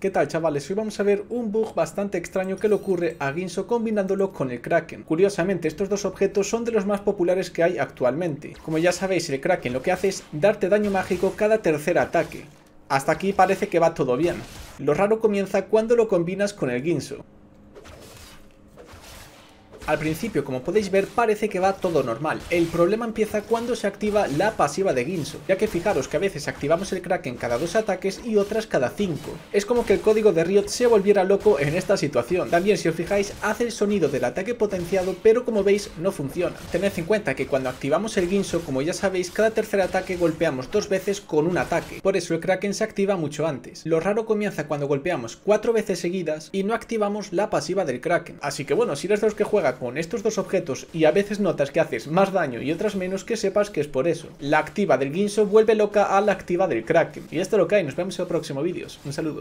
¿Qué tal chavales? Hoy vamos a ver un bug bastante extraño que le ocurre a Ginso combinándolo con el Kraken. Curiosamente, estos dos objetos son de los más populares que hay actualmente. Como ya sabéis, el Kraken lo que hace es darte daño mágico cada tercer ataque. Hasta aquí parece que va todo bien. Lo raro comienza cuando lo combinas con el Ginso. Al principio, como podéis ver, parece que va todo normal. El problema empieza cuando se activa la pasiva de Ginso, ya que fijaros que a veces activamos el Kraken cada dos ataques y otras cada cinco. Es como que el código de Riot se volviera loco en esta situación. También, si os fijáis, hace el sonido del ataque potenciado, pero como veis, no funciona. Tened en cuenta que cuando activamos el Ginso, como ya sabéis, cada tercer ataque golpeamos dos veces con un ataque. Por eso el Kraken se activa mucho antes. Lo raro comienza cuando golpeamos cuatro veces seguidas y no activamos la pasiva del Kraken. Así que bueno, si eres de los que juega con estos dos objetos y a veces notas que haces más daño y otras menos, que sepas que es por eso. La activa del Ginso vuelve loca a la activa del Kraken. Y esto es lo que hay, nos vemos en el próximo vídeo. Un saludo.